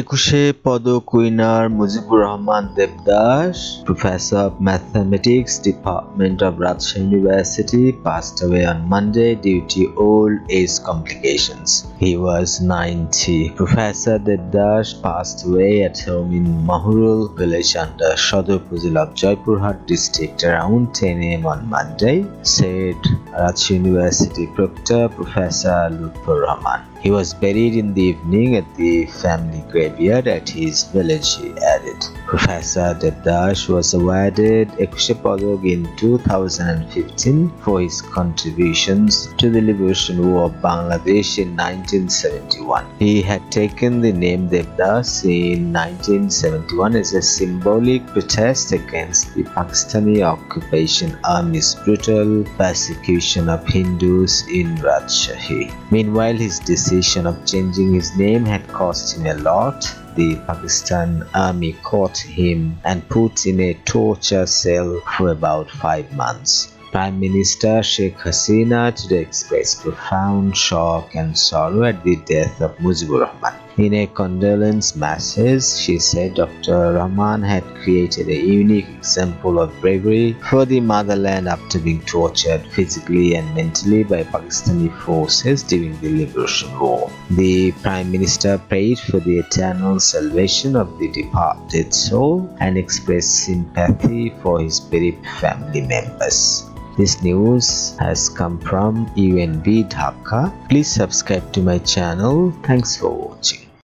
Ekushey Padak winner Mujibur Rahman Debdas professor of mathematics department of Rajshahi University passed away on Monday due to old age complications. He was 90. Professor Devdas passed away at home in Mahurul village under Shodor Puzil of Jaipurhat district around 10 am on Monday, said Rajshahi University proctor Professor Lutfur Rahman. He was buried in the evening at the family graveyard at his village, he added. Professor Devdas was awarded Ekushey Padak in 2015 for his contributions to the liberation war of Bangladesh in 1971. He had taken the name Devdas in 1971 as a symbolic protest against the Pakistani occupation army's brutal persecution of Hindus in Rajshahi. Meanwhile, his decision of changing his name had cost him a lot the Pakistan army caught him and put in a torture cell for about five months. Prime Minister Sheikh Hasina today expressed profound shock and sorrow at the death of Mujibur Rahman. In a condolence message, she said Dr. Rahman had created a unique example of bravery for the motherland after being tortured physically and mentally by Pakistani forces during the Liberation War. The Prime Minister prayed for the eternal salvation of the departed soul and expressed sympathy for his bereaved family members. This news has come from UNB Dhaka. Please subscribe to my channel. Thanks for watching.